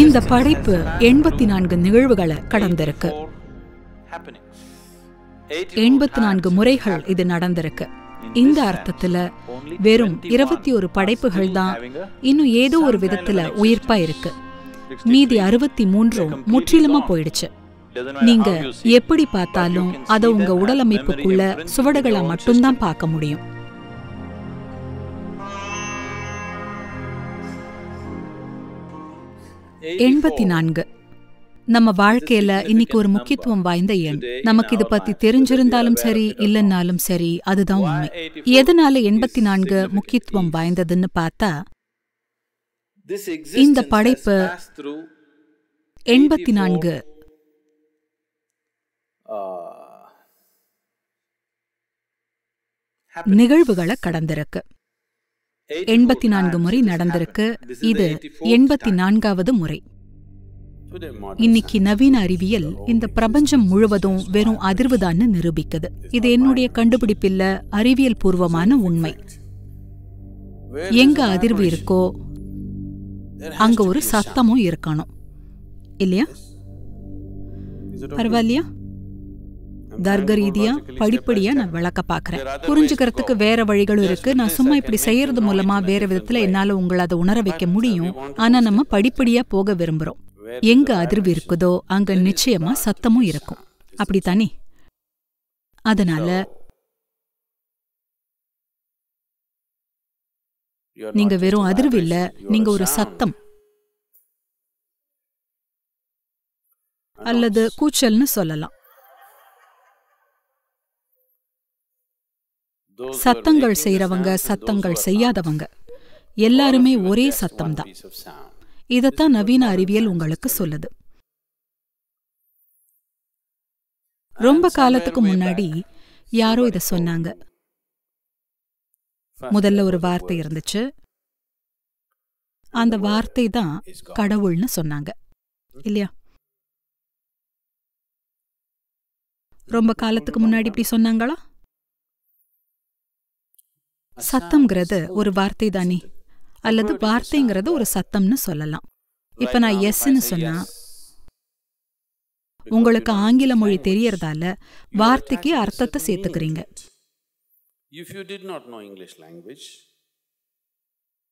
இந்த படைப்பு எண்பத்தி நான்கு நிகழ்வுகளை கடந்திருக்கு. எண்பத்தி நான்கு முறைகள் இது நடந்திருக்கு. இந்த அர்த்தத்துல வெறும் இருபத்தி ஒரு படைப்புகள் தான் இன்னும் ஏதோ ஒரு விதத்துல உயிர்ப்பா இருக்கு. மீதி அறுபத்தி மூன்றும் முற்றிலுமா போயிடுச்சு. நீங்க எப்படி பார்த்தாலும் அதை உங்க உடலமைப்புக்குள்ள சுவடுகளை மட்டும்தான் பார்க்க முடியும். எண்பத்தி நான்கு நம்ம வாழ்க்கையில இன்னைக்கு ஒரு முக்கியத்துவம் வாய்ந்த எண். நமக்கு இது பத்தி தெரிஞ்சிருந்தாலும் சரி இல்லைன்னாலும் சரி அதுதான் உண்மை. எதனால எண்பத்தி நான்கு முக்கியத்துவம் வாய்ந்ததுன்னு பார்த்தா இந்த படைப்பு எண்பத்தி நான்கு நிகழ்வுகளை கடந்திருக்கு. எண்பத்தி நான்கு முறை நடந்திருக்கு இது எண்பத்தி நான்காவது முறை. இன்னைக்கு நவீன அறிவியல் இந்த பிரபஞ்சம் முழுவதும் வெறும் அதிர்வுதான்னு நிரூபிக்குது. இது என்னுடைய கண்டுபிடிப்பில்ல அறிவியல் பூர்வமான உண்மை. எங்க அதிர்வு இருக்கோ அங்க ஒரு சத்தமும் இருக்கணும். இல்லையா? பரவாயில்லையா? தர்க்க ரீதியா படிப்படியா நான் விளக்க பாக்குறேன் புரிஞ்சுக்கிறதுக்கு வேற வழிகளும் இருக்கு. நான் சும்மா இப்படி செய்யறது மூலமா வேற விதத்துல என்னால உங்களை அதை உணர வைக்க முடியும். ஆனா நம்ம படிப்படியா போக விரும்புறோம். எங்க அதிர்வு இருக்குதோ அங்க நிச்சயமா சத்தமும் இருக்கும். அப்படித்தானே அதனால நீங்க வெறும் அதிர்வு இல்ல நீங்க ஒரு சத்தம். அல்லது கூச்சல்னு சொல்லலாம். சத்தங்கள் செய்யறவங்க சத்தங்கள் செய்யாதவங்க. எல்லாருமே ஒரே சத்தம் தான். இதத்தான் நவீன அறிவியல் உங்களுக்கு சொல்லுது. ரொம்ப காலத்துக்கு முன்னாடி யாரோ இத சொன்னாங்க. முதல்ல ஒரு வார்த்தை இருந்துச்சு. அந்த வார்த்தை தான் கடவுள்னு சொன்னாங்க. இல்லையா? ரொம்ப காலத்துக்கு முன்னாடி இப்படி சொன்னாங்களா? சத்தம்ங்கிறது ஒரு வார்த்தை தானே அல்லது வார்த்தைங்கிறது ஒரு சத்தம்னு சொல்லலாம். இப்ப நான் எஸ்ன்னு சொன்னா உங்களுக்கு ஆங்கில மொழி தெரியறதால வார்த்தைக்கு அர்த்தத்தை சேர்த்துக்கிறீங்க.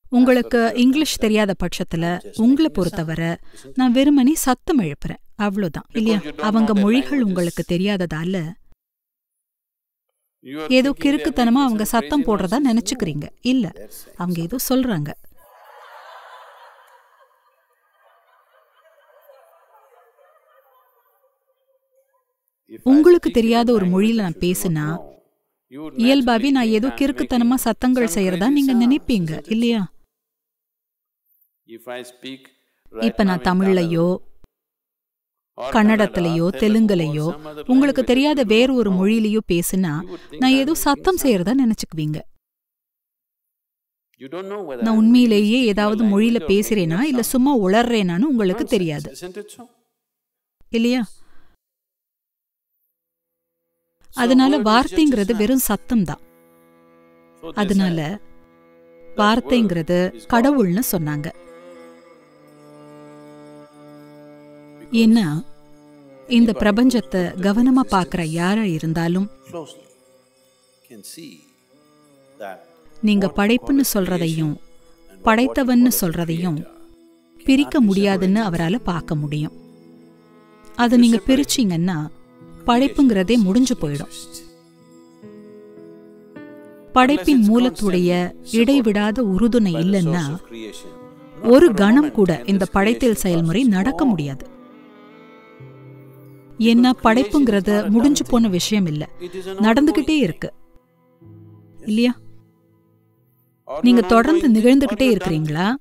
உங்களுக்கு இங்கிலீஷ் தெரியாத பட்சத்துல உங்களை பொறுத்தவரை நான் வெறுமனே சத்தம் எழுப்புறேன். அவ்வளவுதான் இல்லையா? அவங்க மொழிகள் உங்களுக்கு தெரியாததால ஏதோ கிறுக்குத்தனமா அவங்க சத்தம் போடுறதா நினைச்சுக்கிறீங்க. இல்ல அவங்க ஏதோ சொல்றாங்க. உங்களுக்கு தெரியாத ஒரு மொழியில நான் பேசுனா இயல்பாவே நான் ஏதோ கிறுக்குத்தனமா சத்தங்கள் செய்யறதா நீங்க நினைப்பீங்க இல்லையா? இப்ப நான் தமிழ்லையோ கன்னடத்திலேயோ தெலுங்குலையோ உங்களுக்கு தெரியாத வேற ஒரு மொழியிலயோ பேசுனா நான் ஏதோ சத்தம் செய்யறதா நினைச்சுக்குவீங்க. நான் உண்மையிலேயே ஏதாவது மொழியில பேசுறேனா இல்ல சும்மா உளர்றேனான்னு உங்களுக்கு தெரியாது? இல்லையா? அதனால வார்த்தைங்கிறது வெறும் சத்தம் தான். அதனால வார்த்தைங்கிறது கடவுள்னு சொன்னாங்க. ஏன்னா இந்த பிரபஞ்சத்தை கவனமா பார்க்குற யாரா இருந்தாலும் நீங்க படைப்புன்னு சொல்றதையும் படைத்தவன்னு சொல்றதையும் பிரிக்க முடியாதுன்னு அவரால பார்க்க முடியும். அதை நீங்க பிரிச்சீங்கன்னா படைப்புங்கிறதே முடிஞ்சு போயிடும். படைப்பின் மூலத்துடைய இடைவிடாத உறுதுணை இல்லைன்னா ஒரு கணம் கூட இந்த படைத்தல் செயல்முறை நடக்க முடியாது. ஏன்னா படைப்புங்கிறது முடிஞ்சு போன விஷயம் இல்ல நடந்துகிட்டே இருக்கு. இல்லையா? நீங்க தொடர்ந்து நிகழ்ந்துகிட்டே இருக்கிறீங்களா?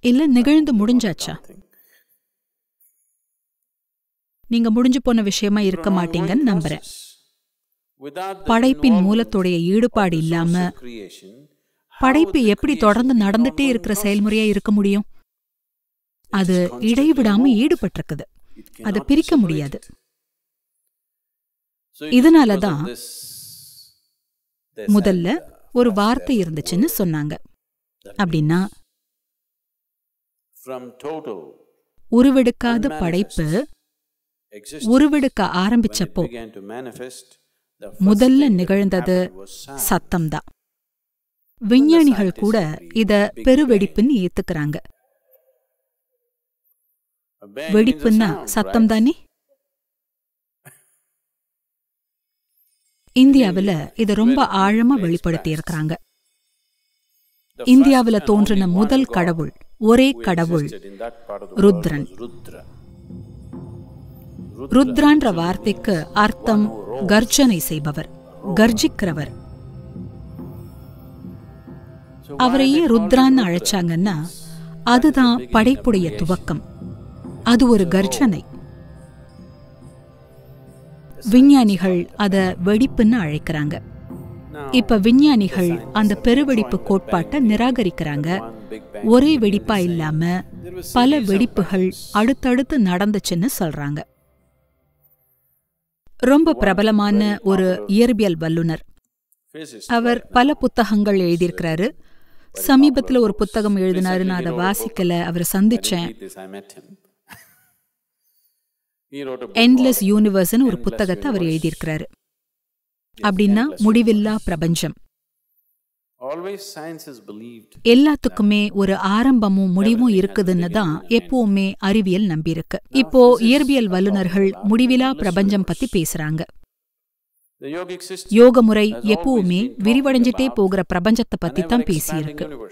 இல்ல நிகழ்ந்து முடிஞ்சாச்சா? நீங்க முடிஞ்சு போன விஷயமா இருக்க மாட்டீங்கன்னு நம்புறேன். படைப்பின் மூலத்துடைய ஈடுபாடு இல்லாம படைப்பு எப்படி தொடர்ந்து நடந்துட்டே இருக்கிற செயல்முறையா இருக்க முடியும்? அது இடைவிடாம ஈடுபட்டிருக்குது. அதை பிரிக்க முடியாது. இதனால தான் முதல்ல ஒரு வார்த்தை இருந்துச்சுன்னு சொன்னாங்க. அப்படின்னா உருவெடுக்காத படைப்பு உருவெடுக்க ஆரம்பிச்சப்போ முதல்ல நிகழ்ந்தது. சத்தம்தான் விஞ்ஞானிகள் கூட இத பெருவெடிப்புன்னு ஏத்துக்கிறாங்க A bang means a வெடிப்புன்னா சத்தம்? தானே இந்தியாவுல இத ரொம்ப ஆழமா வெளிப்படுத்தி இருக்கிறாங்க. இந்தியாவுல தோன்றின முதல் கடவுள் ஒரே கடவுள் ருத்ரன். ருத்ரான்ற வார்த்தைக்கு அர்த்தம் கர்ஜனை செய்பவர் கர்ஜிக்கிறவர். அவரையே ருத்ரான்னு அழைச்சாங்கன்னா அதுதான் படைப்புடைய துவக்கம். அது ஒரு கர்ஜனை விஞ்ஞானிகள் அதை வெடிப்புன்னு அழைக்கிறாங்க. இப்ப விஞ்ஞானிகள் அந்த பெருவெடிப்பு கோட்பாட்டை நிராகரிக்கிறாங்க. ஒரே வெடிப்பா இல்லாம பல வெடிப்புகள் அடுத்தடுத்து நடந்துச்சுன்னு சொல்றாங்க. ரொம்ப பிரபலமான ஒரு இயற்பியல் வல்லுனர் அவர் பல புத்தகங்கள் எழுதியிருக்கிறாரு. சமீபத்துல ஒரு புத்தகம் எழுதினாரு நான் அதை வாசிக்கல அவரை சந்திச்சேன். என்லெஸ் யூனிவர்ஸ்னு ஒரு புத்தகத்தை அவர். எழுதியிருக்கிறாரு. அப்படின்னா முடிவில்லா பிரபஞ்சம். எல்லாத்துக்குமே ஒரு ஆரம்பமும் முடிவும் இருக்குதுன்னு தான் எப்பவுமே அறிவியல் நம்பியிருக்கு. இப்போ இயற்பியல் வல்லுனர்கள் முடிவிலா பிரபஞ்சம் பத்தி பேசுறாங்க. யோக முறை எப்பவுமே விரிவடைஞ்சிட்டே போகிற பிரபஞ்சத்தை பத்தி தான் பேசியிருக்கு.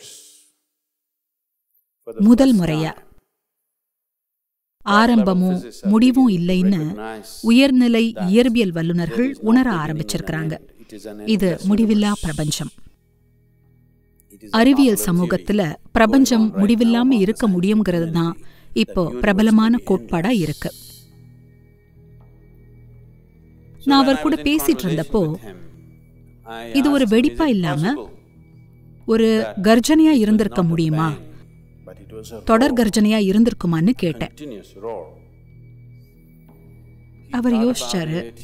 முதல் முறையா? ஆரம்பமும் முடிவும் இல்லைன்னு உயர்நிலை இயற்பியல் வல்லுனர்கள் உணர ஆரம்பிச்சிருக்கிறாங்க. இது முடிவில்லா. பிரபஞ்சம். அறிவியல் சமூகத்துல பிரபஞ்சம் முடிவில்லாம இருக்க முடியுங்கிறது தான் இப்போ பிரபலமான கோட்பாடா இருக்கு. நான் அவர் கூட பேசிட்டு இருந்தப்போ இது ஒரு வெடிப்பா "Is it இல்லாம ஒரு கர்ஜனையா இருந்திருக்க முடியுமா? தொடர் கர்ஜனையா இருந்திருக்குமான்னு கேட்டேன் continuous roar?" He அவர் யோசிச்சாரு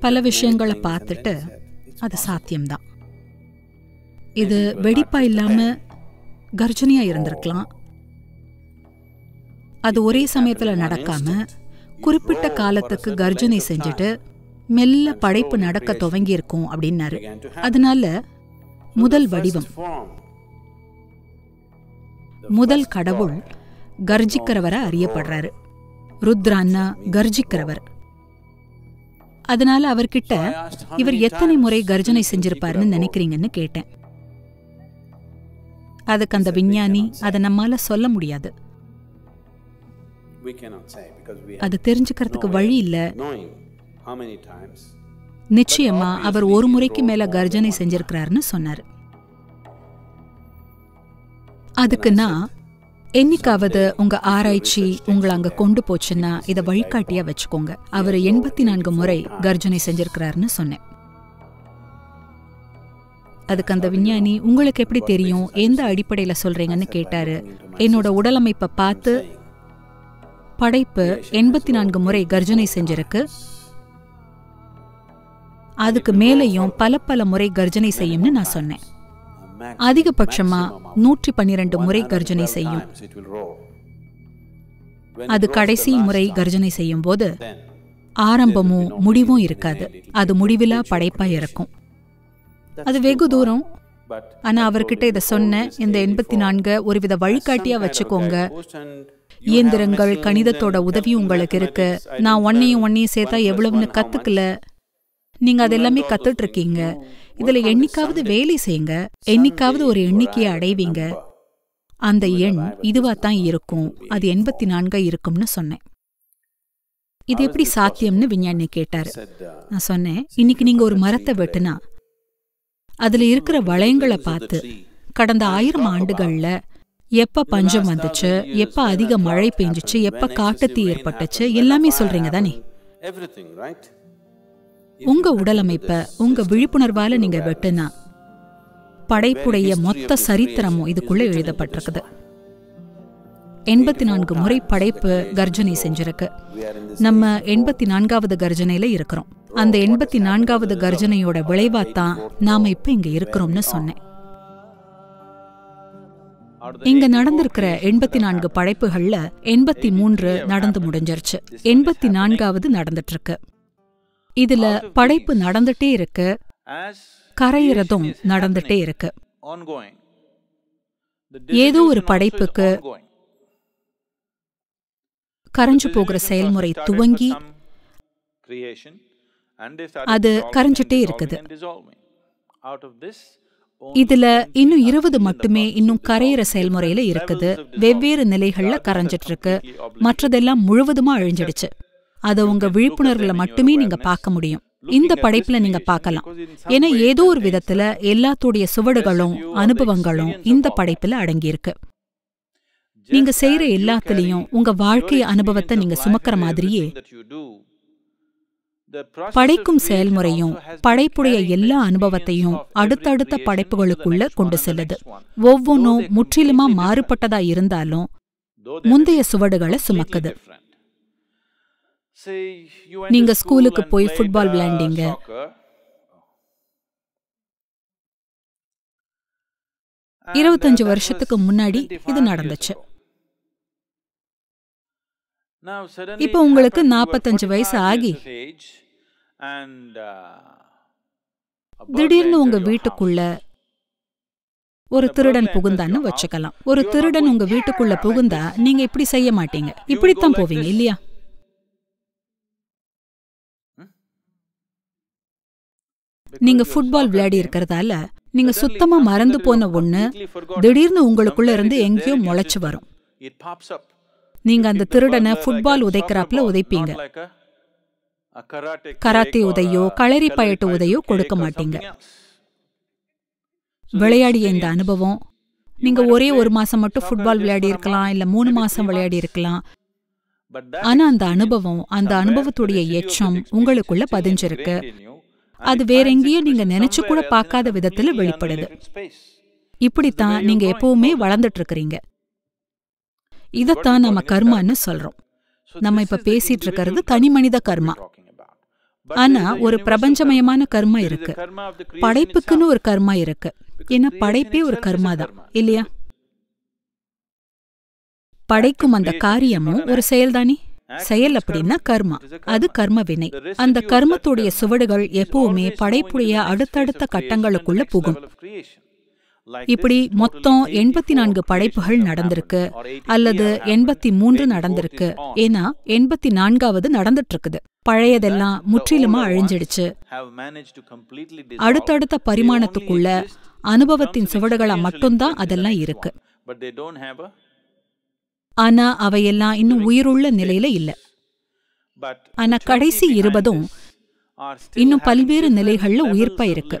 பல விஷயங்களை பார்த்துட்டு he said, "It's அது possible." சாத்தியம்தான் இது வெடிப்பா இல்லாம கர்ஜனையா இருந்திருக்கலாம் அது ஒரே சமயத்துல நடக்காம குறிப்பிட்ட காலத்துக்கு கர்ஜனை செஞ்சுட்டு மெல்ல படைப்பு நடக்க துவங்கி இருக்கும் அப்படின்னாரு. அதனால முதல் வடிவம் முதல் கடவுள் கர்ஜிக்கிறவரா அறியப்படுறாரு. ருத்ரான்னா கர்ஜிக்கிறவர் அதனால அவர்கிட்ட இவர் எத்தனை முறை கர்ஜனை செஞ்சிருப்பாருன்னு நினைக்கிறீங்கன்னு கேட்டேன். அதுக்கு அந்த விஞ்ஞானி அதை நம்மால சொல்ல முடியாது. அது தெரிஞ்சுக்கிறதுக்கு வழி இல்ல. நிச்சயமா அவர் ஒரு முறைக்கு மேல கர்ஜனை செஞ்சிருக்கிறாருன்னு சொன்னார். அதுக்கு நான் என்னைக்காவது உங்க ஆராய்ச்சி உங்களை அங்க கொண்டு போச்சுன்னா இதை வழிகாட்டியா வச்சுக்கோங்க. அவர் எண்பத்தி நான்கு முறை கர்ஜனை செஞ்சிருக்கிறாருன்னு சொன்னேன். அதுக்கு அந்த விஞ்ஞானி உங்களுக்கு எப்படி தெரியும்? எந்த அடிப்படையில சொல்றீங்கன்னு கேட்டாரு. என்னோட உடலமைப்பை பார்த்து படைப்பு எண்பத்தி நான்கு முறை கர்ஜனை செஞ்சிருக்கு. அதுக்கு மேலேயும் பல பல முறை கர்ஜனை செய்யும்னு நான் சொன்னேன். அதிகபட்சமா நூற்றி பன்னிரண்டு முறை 112 கர்ஜனை செய்யும். அது கடைசி முறை கர்ஜனை செய்யும் போது ஆரம்பமும் முடிவும் இருக்காது. அது முடிவிலா படைப்பா இருக்கும் அது வெகு தூரம். ஆனா அவர்கிட்ட இத சொன்ன இந்த எண்பத்தி நான்கு ஒருவித வழிகாட்டியா வச்சுக்கோங்க. இயந்திரங்கள் கணிதத்தோட உதவி உங்களுக்கு இருக்கு. நான் ஒன்னையும் ஒன்னையும் சேர்த்தா எவ்வளவுன்னு கத்துக்கல. நீங்க அதெல்லாமே கத்துட்டு இருக்கீங்க. இதுல என்னைக்காவது வேலை செய்யுங்க. என்னைக்காவது ஒரு எண்ணிக்கையை அடைவீங்க. அந்த எண் இதுவா தான் இருக்கும். அது எண்பத்தி நான்கா இருக்கும்னு சொன்னேன். இது எப்படி சாத்தியம்னு விஞ்ஞானி கேட்டாரு. நான் சொன்னேன் இன்னைக்கு நீங்க ஒரு மரத்தை வெட்டுனா அதுல இருக்கிற வளையங்களை பார்த்து கடந்த ஆயிரம் ஆண்டுகள்ல எப்ப பஞ்சம் வந்துச்சு எப்ப அதிக மழை பெஞ்சுச்சு எப்ப காட்டுத்தீ ஏற்பட்டுச்சு எல்லாமே சொல்றீங்க தானே? உங்கள் உடலமைப்பை உங்கள் விழிப்புணர்வால் உங்க விழிப்புணர்வால நீங்க வெட்டுனா படைப்புடைய மொத்த சரித்திரமும் இதுக்குள்ள எழுதப்பட்டிருக்குது. எண்பத்தி நான்கு முறை படைப்பு கர்ஜனை செஞ்சிருக்கு. நம்ம எண்பத்தி நான்காவது கர்ஜனையில இருக்கிறோம். அந்த எண்பத்தி நான்காவது கர்ஜனையோட விளைவாத்தான் நாம இப்ப இங்க இருக்கிறோம்னு சொன்னேன். இங்க நடந்திருக்கிற எண்பத்தி நான்கு படைப்புகள்ல எண்பத்தி மூன்று நடந்து முடிஞ்சிருச்சு. எண்பத்தி நான்காவது நடந்துட்டு இருக்கு இதுல படைப்பு நடந்துட்டே இருக்கு கரையிறதும் நடந்துட்டே இருக்கு ஏதோ ஒரு படைப்புக்கு. கரைஞ்சு போகிற செயல்முறை துவங்கி அது கரைஞ்சிட்டே இருக்குது. இதுல இன்னும் 20 இருபது மட்டுமே இன்னும் கரையிற. செயல்முறையில இருக்குது. வெவ்வேறு நிலைகள்ல கரைஞ்சிட்டு இருக்கு. மற்றதெல்லாம் முழுவதுமா அழிஞ்சிடுச்சு அதை உங்க விழிப்புணர்வுல மட்டுமே நீங்க பார்க்க முடியும். இந்த படைப்புல நீங்க பார்க்கலாம். ஏன்னா ஏதோ ஒரு விதத்துல எல்லாத்துடைய சுவடுகளும் அனுபவங்களும் இந்த படைப்புல அடங்கியிருக்கு. நீங்க செய்யற எல்லாத்துலயும் உங்க வாழ்க்கை அனுபவத்தை நீங்க சுமக்கிற மாதிரியே படைக்கும் செயல்முறையும் படைப்புடைய எல்லா அனுபவத்தையும் அடுத்தடுத்த படைப்புகளுக்குள்ள கொண்டு செல்லுது. ஒவ்வொன்றும் முற்றிலுமா மாறுபட்டதா இருந்தாலும் முந்தைய சுவடுகளை சுமக்குது. நீங்க ஸ்கூலுக்கு போய் ஃபுட்பால் uh, விளையாண்டீங்க. uh, இருபத்தஞ்சு வருஷத்துக்கு முன்னாடி 25 இது நடந்துச்சு இப்போ உங்களுக்கு 45 வயசு 45 ஆகி, uh, திடீர்னு உங்க வீட்டுக்குள்ள. ஒரு திருடன் புகுந்தான்னு வச்சுக்கலாம். ஒரு திருடன் உங்க வீட்டுக்குள்ள புகுந்தா நீங்க இப்படி செய்ய மாட்டீங்க இப்படித்தான் போவீங்க. இல்லையா நீங்க ஃபுட்பால் விளையாடி இருக்கிறதால நீங்க சுத்தமா மறந்து போன ஒண்ணு திடீர்னு உங்களுக்குள்ள இருந்து எங்கேயோ முளைச்சு வரும் நீங்க அந்த திருடனை ஃபுட்பால் உதைக்கிறாப்புல உதைப்பீங்க கராத்தே உதையோ களரி பயட்டு உதையோ கொடுக்க மாட்டீங்க விளையாடிய இந்த அனுபவம் நீங்க ஒரே ஒரு மாசம் மட்டும் ஃபுட்பால் விளையாடி இருக்கலாம் இல்ல மூணு மாசம் விளையாடி இருக்கலாம் ஆனா அந்த அனுபவம் அந்த அனுபவத்துடைய எச்சம் உங்களுக்குள்ள பதிஞ்சிருக்கு அது வேற finds எங்கேயோ நீங்க நினைச்சு கூட பார்க்காத விதத்துல வெளிப்படுது. இப்படித்தான் நீங்க எப்பவுமே. வளர்ந்துட்டு இருக்கிறீங்க இதத்தான் நம்ம கர்மான்னு சொல்றோம் நம்ம இப்ப பேசிட்டு இருக்கிறது தனி மனித கர்மா ஆனா ஒரு பிரபஞ்சமயமான. கர்மா இருக்கு படைப்புக்குன்னு. ஒரு கர்மா இருக்கு ஏன்னா படைப்பே ஒரு கர்மா தான். இல்லையா படைக்கும் அந்த காரியமும் ஒரு. செயல்தானே செயல் அப்படின்னா கர்மா அது கர்ம வினை அந்த கர்மத்துடைய சுவடுகள் எப்பவுமே படைப்புடைய அடுத்தடுத்த கட்டங்களுக்குள்ள புகும் இப்படி மொத்தம் எண்பத்தி நான்கு படைப்புகள் நடந்திருக்கு அல்லது எண்பத்தி மூன்று நடந்திருக்கு ஏன்னா எண்பத்தி நான்காவது நடந்துட்டு இருக்குது பழையதெல்லாம் முற்றிலுமா அழிஞ்சிடுச்சு அடுத்தடுத்த பரிமாணத்துக்குள்ள அனுபவத்தின் சுவடுகளா மட்டும்தான் அதெல்லாம் இருக்கு ஆனா அவையெல்லாம் இன்னும் உயிருள்ள நிலையில இல்ல ஆனா கடைசி இருபதும் இன்னும் பல்வேறு நிலைகள்ல உயிர்ப்பா இருக்கு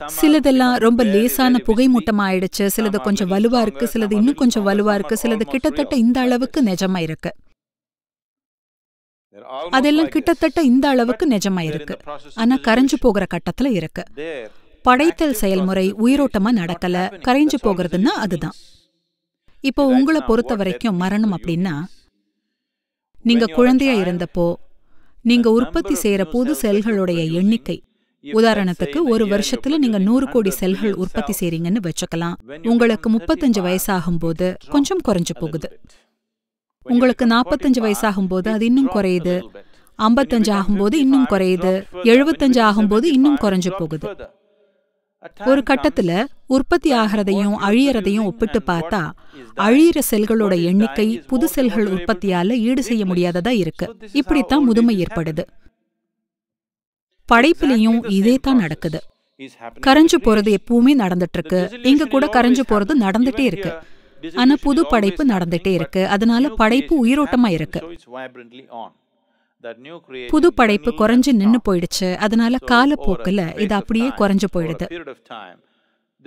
சிலதெல்லாம் ரொம்ப லேசான புகை மூட்டம் ஆயிடுச்சு சிலது கொஞ்சம் வலுவா இருக்கு சிலது இன்னும் கொஞ்சம் வலுவா இருக்கு சிலது கிட்டத்தட்ட இந்த அளவுக்கு நிஜமா இருக்கு அதெல்லாம் கிட்டத்தட்ட இந்த அளவுக்கு நிஜமா இருக்கு ஆனா கரைஞ்சு போகிற கட்டத்துல இருக்கு படைத்தல் செயல்முறை உயிரோட்டமா நடக்கல கரைஞ்சு போகிறதுன்னா அதுதான் இப்போ உங்களை பொறுத்த வரைக்கும் மரணம் அப்படின்னா நீங்க குழந்தையா இருந்தப்போ நீங்க உற்பத்தி செய்யற புது செல்களுடைய எண்ணிக்கை உதாரணத்துக்கு ஒரு வருஷத்துல நீங்க நூறு கோடி 100 செல்கள் உற்பத்தி செய்றீங்கன்னு வச்சுக்கலாம் உங்களுக்கு முப்பத்தஞ்சு 35, வயசாகும்போது it drops கொஞ்சம் குறைஞ்சு போகுது உங்களுக்கு நாற்பத்தஞ்சு 45, வயசாகும்போது it அது இன்னும் குறையுது ஐம்பத்தஞ்சு ஆகும்போது 55, இன்னும் குறையுது எழுபத்தஞ்சு ஆகும்போது இன்னும் 75, குறைஞ்சு போகுது ஒரு கட்டத்துல உற்பத்தி ஆகிறதையும் அழியறதையும் ஒப்பிட்டு பார்த்தா அழியிற செல்களோட எண்ணிக்கை புது செல்கள் உற்பத்தியால ஈடு செய்ய. முடியாததா இருக்கு இப்படித்தான் முதுமை ஏற்படுது. படைப்பிலையும் இதே தான் நடக்குது கரைஞ்சு போறது. எப்பவுமே நடந்துட்டு இருக்கு இங்க கூட கரைஞ்சு போறது. நடந்துட்டே இருக்கு ஆனா புது படைப்பு நடந்துட்டே இருக்கு அதனால படைப்பு உயிரோட்டமா இருக்கு புது படைப்பு குறைஞ்சு stop. போயிடுச்சு அதனால காலப்போக்குல இது அப்படியே குறைஞ்சு போயிடுது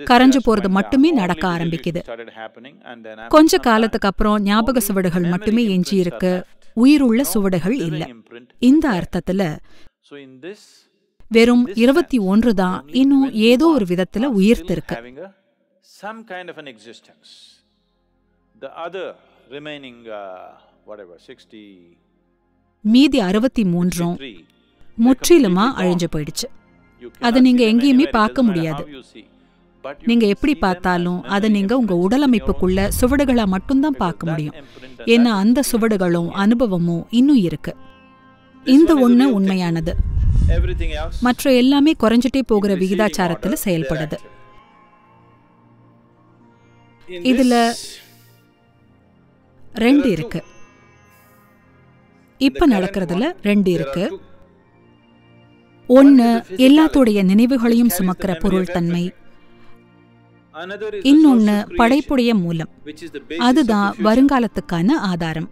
கரைஞ்சு போறது. மட்டுமே நடக்க ஆரம்பிக்குது கொஞ்ச காலத்துக்கு அப்புறம் ஞாபக சுவடுகள் மட்டுமே எஞ்சி இருக்கு. உயிருள்ள சுவடுகள் இல்ல இந்த. அர்த்தத்துல வெறும் இருபத்தி ஒன்று தான் இன்னும் 21 ஏதோ ஒரு விதத்துல உயிர்த்து இருக்கு. The other remaining, uh, whatever, 60, மீதி அறுபத்தி மூன்றும் முற்றிலுமா அழிஞ்சு போயிடுச்சு அதை நீங்க எங்கேயுமே பார்க்க முடியாது நீங்க எப்படி பார்த்தாலும் அதை நீங்க உங்க உடலமைப்புக்குள்ள சுவடுகளா மட்டும்தான் பார்க்க முடியும் ஏன்னா அந்த சுவடுகளும் அனுபவமும் இன்னும் இருக்கு இந்த ஒண்ணு உண்மையானது மற்ற எல்லாமே குறைஞ்சிட்டே போகிற விகிதாச்சாரத்தில் செயல்படுது இதுல ரெண்டு இருக்கு இப்போ நடக்கிறதுல ரெண்டு இருக்கு ஒன்று எல்லாத்துடைய நினைவுகளையும் சுமக்கிற பொருள் தன்மை இன்னொன்று படைப்புடைய மூலம் அதுதான் வருங்காலத்துக்கான ஆதாரம்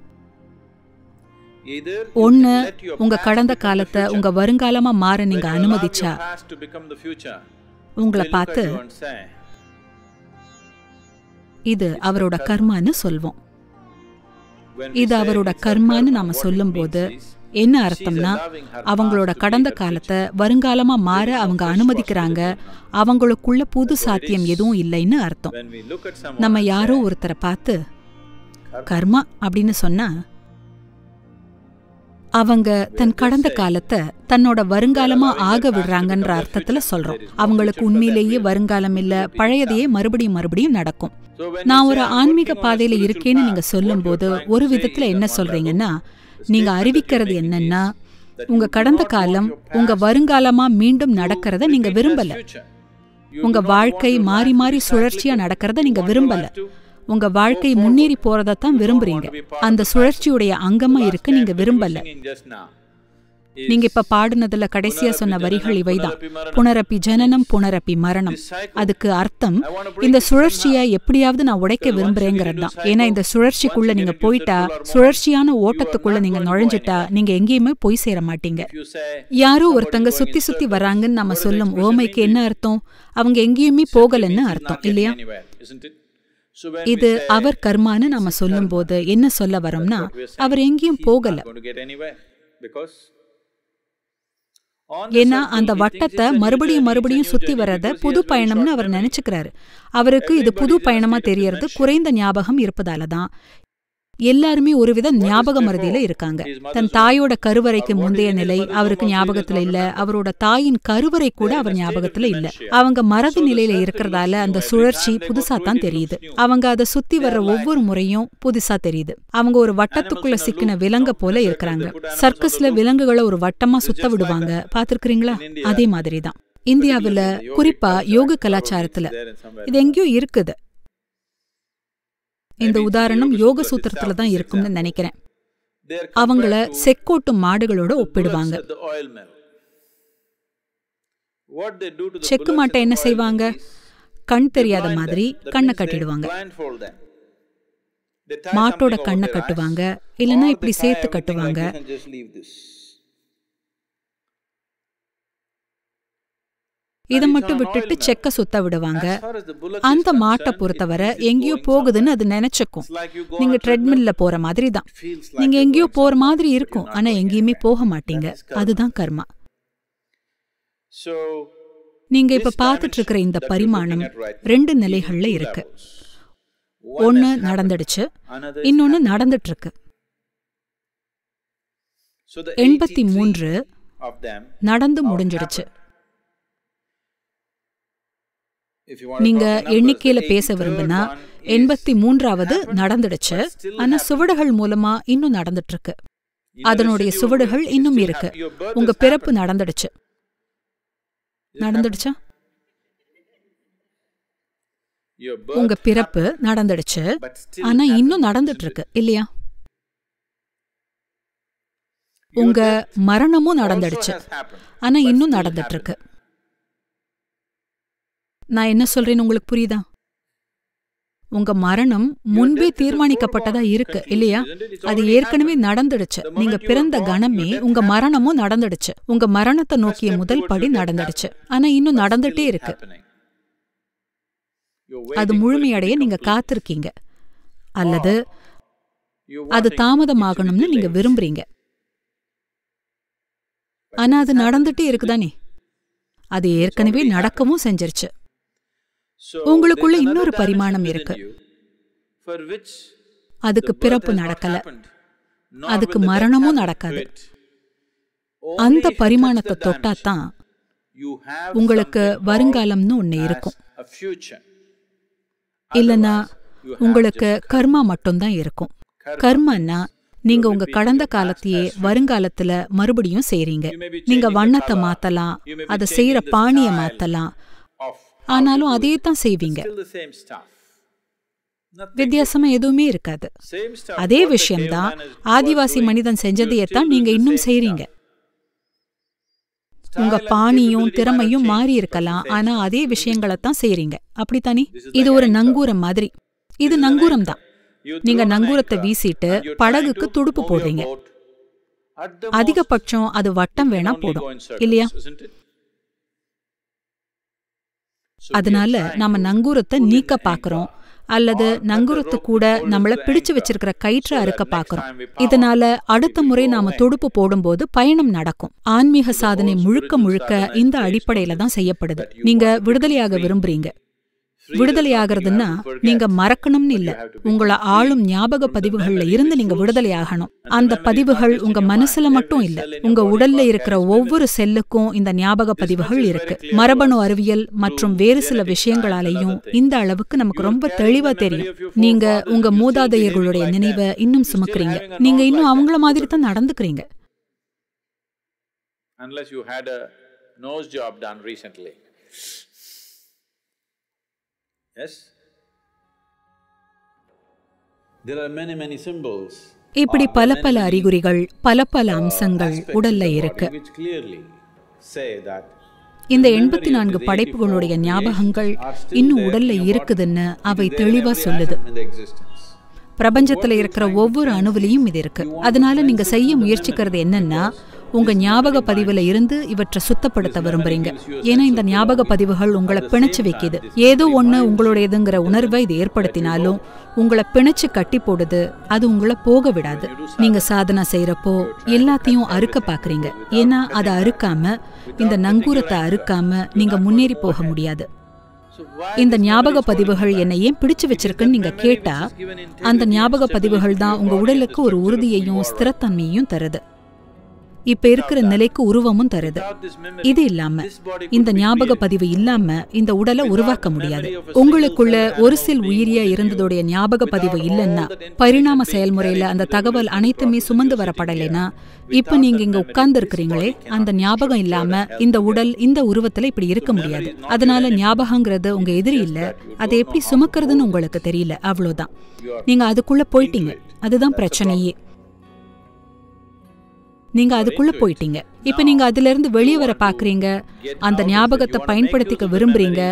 ஒன்று உங்க கடந்த காலத்தை உங்க வருங்காலமா மாற நீங்க அனுமதிச்சா உங்களை பார்த்து இது அவரோட கர்மான்னு சொல்வோம் இது அவரோட கர்மான்னு நாம சொல்லும்போது என்ன அர்த்தம்னா அவங்களோட கடந்த காலத்தை future. வருங்காலமா மாற அவங்க அனுமதிக்கிறாங்க. அவங்களுக்குள்ள புது சாத்தியம். எதுவும் இல்லைன்னு அர்த்தம் நம்ம யாரோ ஒருத்தரை பார்த்து கர்மா அப்படின்னு சொன்னா அவங்க தன் கடந்த காலத்தை தன்னோட வருங்காலமா ஆக விடுறாங்கன்ற அர்த்தத்துல சொல்றோம். அவங்களுக்கு உண்மையிலேயே வருங்காலம் இல்ல பழையதையே மறுபடியும் மறுபடியும் நடக்கும். நான் ஒரு ஆன்மீக பாதையில இருக்கேன்னு நீங்க சொல்லும் சொல்லும்போது ஒரு விதத்துல என்ன சொல்றீங்கன்னா நீங்க அறிவிக்கிறது என்னன்னா உங்க கடந்த காலம் உங்க வருங்காலமா மீண்டும் நடக்கிறத நீங்க விரும்பல. உங்க வாழ்க்கை மாறி மாறி சுழற்சியா நடக்கிறத நீங்க விரும்பல. உங்க வாழ்க்கை முன்னேறி போறதை தான் விரும்புறீங்க. அந்த சுழற்சியுடைய அங்கமா இருக்க நீங்க விரும்பல. நீங்க இப்ப பாடுனதுல கடைசியா சொன்ன வரிகள் இவைதான். புனரப்பி ஜனனம் புனரப்பி மரணம். அதுக்கு அர்த்தம் இந்த சுழற்சியை எப்படியாவது நான் உடைக்க விரும்புறேங்கிறது தான். ஏன்னா இந்த சுழற்சிக்குள்ள நீங்க போயிட்டா சுழற்சியான ஓட்டத்துக்குள்ள நீங்க நுழைஞ்சிட்டா நீங்க எங்கேயுமே போய் சேர மாட்டீங்க. யாரோ ஒருத்தங்க சுத்தி சுத்தி வராங்கன்னு நம்ம சொல்லும் ஓமைக்கு என்ன அர்த்தம்? அவங்க எங்கேயுமே போகலன்னு அர்த்தம் இல்லையா? இது அவர் கர்மான்னு நாம சொல்லும்போது என்ன சொல்ல வரோம்னா. அவர் எங்கேயும் போகல ஏன்னா அந்த வட்டத்தை மறுபடியும் மறுபடியும் சுத்தி வர்றத புது பயணம்னு அவர். நினைச்சுக்கிறாரு அவருக்கு இது புது பயணமா தெரியறது. குறைந்த ஞாபகம் இருப்பதால தான் எல்லாருமே ஒருவித ஞாபக மறதியில இருக்காங்க தன். தாயோட கருவறைக்கு முந்தைய நிலை அவருக்கு ஞாபகத்துல இல்ல. அவரோட தாயின் கருவறை கூட அவர் ஞாபகத்துல இல்ல. அவங்க மறதி நிலையில இருக்கிறதால அந்த சுழற்சி புதுசா தான் தெரியுது. அவங்க அதை சுத்தி வர்ற ஒவ்வொரு முறையும் புதுசா தெரியுது அவங்க ஒரு வட்டத்துக்குள்ள சிக்கின. விலங்க போல இருக்கிறாங்க சர்க்கஸ்ல. விலங்குகளை ஒரு வட்டமா சுத்த விடுவாங்க. பாத்திருக்கிறீங்களா அதே மாதிரி தான் இந்தியாவுல குறிப்பா யோக கலாச்சாரத்துல இது எங்கேயோ இருக்குது இந்த உதாரணம் யோக சூத்திரத்துல தான் இருக்கும்னு நினைக்கிறேன் அவங்கள செக்கோட்டும் மாடுகளோட ஒப்பிடுவாங்க செக்கு மாட்டை என்ன செய்வாங்க கண் தெரியாத மாதிரி கண்ணை கட்டிடுவாங்க மாட்டோட கண்ணை கட்டுவாங்க இல்லைன்னா இப்படி சேர்த்து கட்டுவாங்க இதை மட்டும் விட்டுட்டு. செக்க சுத்த விடுவாங்க அந்த மாட்டை பொறுத்தவரை எங்கேயோ போகுதுன்னு. அது நினைச்சுக்கும் நீங்க ட்ரெட்மில்ல போற மாதிரி தான் நீங்க எங்கேயோ போற மாதிரி இருக்கும் ஆனா எங்கேயுமே. போக மாட்டீங்க. அதுதான் கர்மா நீங்க இப்ப பார்த்துட்டு இருக்கிற இந்த பரிமாணம் ரெண்டு நிலைகள்ல இருக்கு ஒன்னு நடந்துடுச்சு இன்னொன்னு. நடந்துட்டு இருக்கு எண்பத்தி 83 மூன்று நடந்து முடிஞ்சிடுச்சு நீங்க எண்ணிக்கையில பேச 83rd விரும்பினா எண்பத்தி மூன்றாவது நடந்துடுச்சு ஆனா. சுவடுகள் மூலமா இன்னும் நடந்துட்டு இருக்கு அதனுடைய சுவடுகள் இன்னும் இருக்கு உங்க பிறப்பு. நடந்துடுச்சு நடந்துடுச்சா உங்க பிறப்பு நடந்துடுச்சு ஆனா இன்னும் நடந்துட்டு? இருக்கு இல்லையா உங்க மரணமும் நடந்துடுச்சு ஆனா இன்னும் நடந்துட்டு. இருக்கு நான் என்ன சொல்றேன்னு உங்களுக்கு புரியுதா? உங்க மரணம் முன்பே தீர்மானிக்கப்பட்டதா இருக்கு இல்லையா? அது ஏற்கனவே நடந்துடுச்சு. நீங்க பிறந்த கணமே உங்க மரணமும் நடந்துடுச்சு. உங்க மரணத்தை நோக்கிய முதல் படி நடந்துடுச்சு. ஆனா இன்னும் நடந்துட்டே இருக்கு. அது முழுமையடைய நீங்க காத்திருக்கீங்க. அல்லது அது தாமதமாகணும்னு நீங்க விரும்புறீங்க. ஆனா அது நடந்துட்டே இருக்குதானே? அது ஏற்கனவே நடக்கவும் செஞ்சிருச்சு. உங்களுக்குள்ள இன்னொரு பரிமாணம் இருக்கு. அதுக்கு பிறப்பு நடக்கல. அதுக்கு மரணமும் நடக்காது. அந்த பரிமாணத்தை தொட்டாதான் உங்களுக்கு வருங்காலம்னு as இருக்கும். a future. இல்லனா you have உங்களுக்கு கர்மா மட்டும்தான் இருக்கும். கர்மன்னா நீங்க உங்க கடந்த காலத்தையே வருங்காலத்துல மறுபடியும் செய்றீங்க. நீங்க வண்ணத்தை. மாத்தலாம். அதை செய்யற பாணிய மாத்தலாம். ஆனாலும் அதே தான் செய்வீங்க. வித்தியாசமா எதுவுமே இருக்காது. அதே விஷயம்தான் ஆதிவாசி மனிதன் செஞ்சதையே தான் நீங்க இன்னும் செய்றீங்க. உங்க பாணியும் திறமையும் மாறி இருக்கலாம் ஆனா. அதே விஷயங்களை தான் செய்றீங்க அப்படித்தானே இது ஒரு. நங்கூரம் மாதிரி இது நங்கூரம் தான் நீங்க நங்கூரத்தை வீசிட்டு படகுக்கு துடுப்பு போடுறீங்க அதிகபட்சம் அது வட்டம் வேணா போடும் இல்லையா அதனால நாம நங்கூரத்தை நீக்க பாக்குறோம். அல்லது நங்குரத்து நங்கூரத்தை கூட நம்மள பிடிச்சு வச்சிருக்கிற கயிற்ற அறுக்க பாக்குறோம். இதனால அடுத்த முறை நாம தொடுப்பு போடும்போது பயணம் நடக்கும். ஆன்மீக சாதனை முழுக்க முழுக்க இந்த அடிப்படையில தான் செய்யப்படுது. நீங்க விடுதலையாக விரும்புறீங்க. விடுதலையாகிறதுன்னா நீங்க மறக்கணும்னு இல்ல உங்களை ஆளும் ஞாபக பதிவுகள்ல இருந்து நீங்க விடுதலை ஆகணும் அந்த பதிவுகள் உங்க மனசுல மட்டும் இல்ல உங்க உடல்ல இருக்கிற ஒவ்வொரு செல்லுக்கும் இந்த ஞாபக பதிவுகள் இருக்கு மரபணு அறிவியல் மற்றும் வேறு சில விஷயங்களாலையும் இந்த அளவுக்கு நமக்கு ரொம்ப தெளிவா தெரியும் நீங்க உங்க மூதாதையர்களுடைய நினைவை இன்னும் சுமக்குறீங்க நீங்க இன்னும் அவங்கள மாதிரி தான் நடந்துக்கிறீங்க Unless you had a nose job done recently. Yes? There are many, many symbols. இப்படி பல பல அறிகுறிகள் பல பல uh, அம்சங்கள் உடல்ல இருக்கு இந்த எண்பத்தி நான்கு 84 படைப்புகளுடைய ஞாபகங்கள் இன்னும் உடல்ல. இருக்குதுன்னு அவை தெளிவா சொல்லுது. பிரபஞ்சத்துல இருக்கிற ஒவ்வொரு அணுவிலையும் இது இருக்கு அதனால நீங்க செய்ய முயற்சிக்கிறது என்னன்னா உங்க ஞாபக பதிவுல இருந்து இவற்றை சுத்தப்படுத்த விரும்புறீங்க. ஏன்னா இந்த ஞாபக பதிவுகள் உங்களை பிணைச்சு வைக்குது. ஏதோ ஒண்ணு உங்களுடையதுங்கிற உணர்வை இது ஏற்படுத்தினாலும் உங்களை பிணைச்சு கட்டி போடுது அது உங்களை போக விடாது. நீங்க சாதனை செய்யறப்போ எல்லாத்தையும் அறுக்க பாக்குறீங்க. ஏன்னா அதை அறுக்காம இந்த நங்கூரத்தை அறுக்காம நீங்க முன்னேறி போக முடியாது. இந்த ஞாபக பதிவுகள் என்னை ஏன் பிடிச்சு வச்சிருக்குன்னு நீங்க கேட்டா அந்த ஞாபக பதிவுகள் தான் உங்க உடலுக்கு ஒரு உறுதியையும் ஸ்திரத்தன்மையும் தருது. இப்ப இருக்கிற நிலைக்கு உருவமும் தருது இது இல்லாம இந்த ஞாபக பதிவு இல்லாம இந்த உடலை உருவாக்க முடியாது உங்களுக்குள்ள ஒரு சில் உயிரியா இருந்ததோடைய ஞாபக பதிவு இல்லைன்னா பரிணாம செயல்முறையில அந்த தகவல் அனைத்துமே சுமந்து வரப்படலைன்னா இப்போ நீங்க இங்க உட்கார்ந்து இருக்கிறீங்களே அந்த ஞாபகம் இல்லாம இந்த உடல் இந்த உருவத்துல இப்படி இருக்க முடியாது அதனால ஞாபகங்கிறது உங்க எதிரி இல்ல அதை எப்படி சுமக்கிறதுன்னு உங்களுக்கு தெரியல அவ்வளவுதான் நீங்க அதுக்குள்ள போயிட்டீங்க அதுதான் பிரச்சனையே நீங்க அதுக்குள்ள போயிட்டீங்க இப்ப நீங்க அதுல இருந்து வெளியே வர பாக்குறீங்க அந்த ஞாபகத்தை பயன்படுத்திக்க விரும்புறீங்க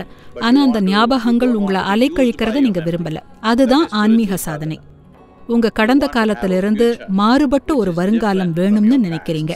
ஆனா அந்த ஞாபகங்கள் உங்களை அலைக்கழிக்கிறத நீங்க விரும்பல அதுதான் ஆன்மீக சாதனை உங்க கடந்த காலத்திலிருந்து மாறுபட்ட ஒரு வருங்காலம் வேணும்னு நினைக்கிறீங்க